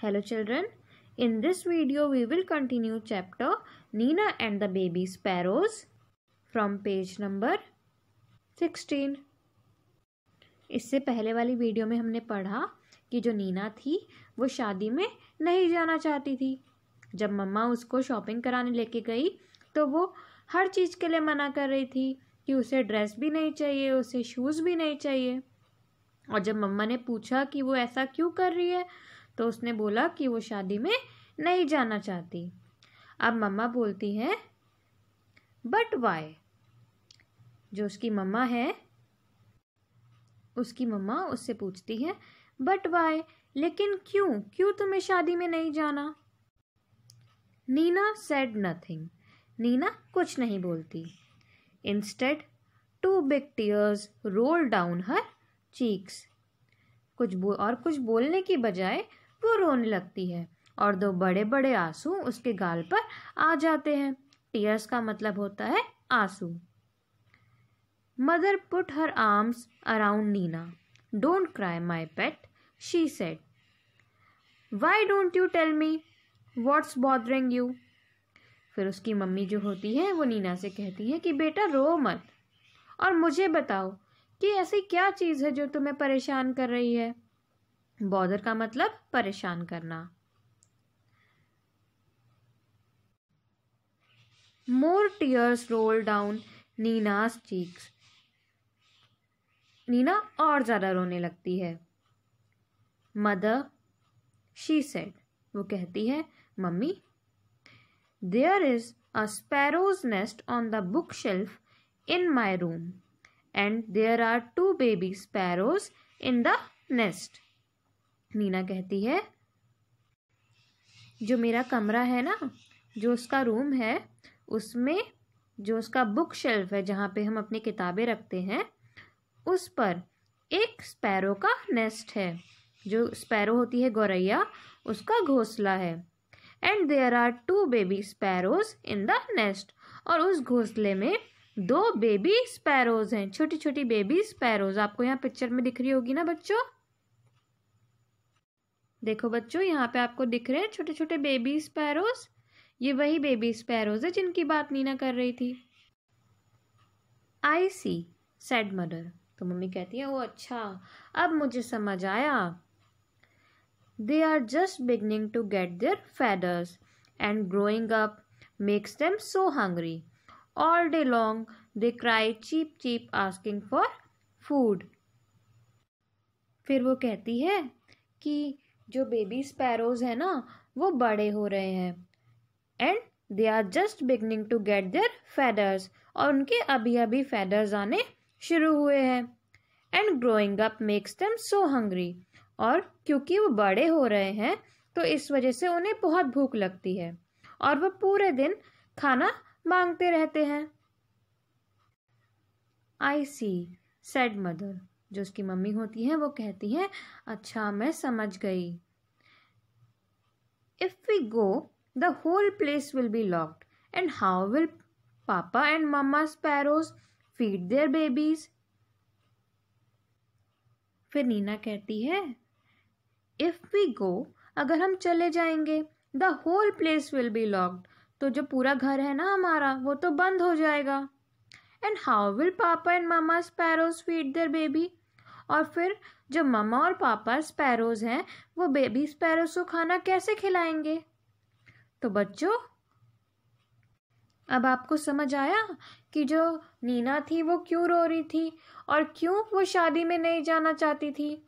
Hello children, in this video we will continue chapter Nina and the baby sparrows from page number 16. इससे पहले वाली video में हमने पढ़ा कि जो नीना थी वो शादी में नहीं जाना चाहती थी। जब मम्मा उसको शॉपिंग कराने लेके गई तो वो हर चीज़ के लिए मना कर रही थी कि उसे ड्रेस भी नहीं चाहिए उसे शूज़ भी नहीं चाहिए। और जब मम्मा ने पूछा कि वो ऐसा क्यों कर रही है तो उसने बोला कि वो शादी में नहीं जाना चाहती। अब मम्मा बोलती हैं बट वाई जो उसकी मम्मा है, उसकी मम्मा उससे पूछती है बट वाई लेकिन क्यों? क्यों तुम्हें शादी में नहीं जाना? नीना सेड नथिंग नीना कुछ नहीं बोलती। Instead two big tears roll down her cheeks कुछ बो, और कुछ बोलने की बजाय वो रोने लगती है और दो बड़े बड़े आँसू उसके गाल पर आ जाते हैं। टीयर्स का मतलब होता है आँसू। Mother put her arms around Nina don't cry my pet she said why don't you tell me what's bothering you फिर उसकी मम्मी जो होती है, वो नीना से कहती है कि, बेटा, रो मत। और मुझे बताओ कि ऐसी क्या चीज़ है जो तुम्हें परेशान कर रही है? बॉदर का मतलब परेशान करना। More tears roll down Nina's cheeks Nina और ज़्यादा रोने लगती है। मदर शी सेड वो कहती है, mummy there is a sparrow's nest on the bookshelf in my room and there are two baby sparrows in the nest Nina कहती है, जो मेरा कमरा है ना, जो उसका रूम है, उसमें जो उसका बुक शेल्फ है, जहाँ पे हम अपनी किताबें रखते हैं, उस पर एक स्पैरो का नेस्ट है। जो स्पैरो होती है गौरैया, उसका घोंसला है। And there are two baby sparrows in the nest. और उस घोंसले में दो बेबी स्पैरोज हैं छोटी छोटी बेबी स्पैरोज। आपको यहाँ पिक्चर में दिख रही होगी ना बच्चों? देखो बच्चों, यहाँ पे आपको दिख रहे हैं छोटे छोटे बेबी स्पैरोज ये वही बेबी स्पैरोज है जिनकी बात नीना कर रही थी। आई सी सेड मदर तो मम्मी कहती है वो अच्छा अब मुझे समझ आया। They are just beginning to get their feathers and growing up makes them so hungry all day long they cry cheep cheep asking for food फिर वो कहती है कि जो बेबी स्पैरोज है ना, वो बड़े हो रहे हैं। And they are just beginning to get their feathers और उनके अभी अभी फेदर्स आने शुरू हुए हैं। And growing up makes them so hungry और क्योंकि वो बड़े हो रहे हैं तो इस वजह से उन्हें बहुत भूख लगती है और वो पूरे दिन खाना मांगते रहते हैं। आई सी सेड मदर जो उसकी मम्मी होती है, वो कहती है अच्छा मैं समझ गई। If we go the whole place will be locked and how will papa and mamma sparrows feed their babies फिर नीना कहती है इफ़ वी गो अगर हम चले जाएँगे the whole place will be locked तो जो पूरा घर है ना हमारा, वो तो बंद हो जाएगा। And how will papa and mama sparrows feed their baby और फिर जो मम्मा और पापा स्पैरोज हैं, वो बेबी स्पैरोज को खाना कैसे खिलाएँगे? तो बच्चों, अब आपको समझ आया कि जो नीना थी वो क्यों रो रही थी और क्यों वो शादी में नहीं जाना चाहती थी?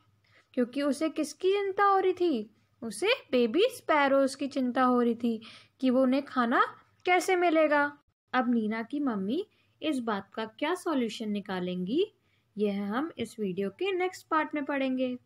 क्योंकि उसे किसकी चिंता हो रही थी? उसे बेबी स्पैरोज की चिंता हो रही थी कि वो उन्हें खाना कैसे मिलेगा? अब नीना की मम्मी इस बात का क्या सॉल्यूशन निकालेंगी, यह हम इस वीडियो के नेक्स्ट पार्ट में पढ़ेंगे।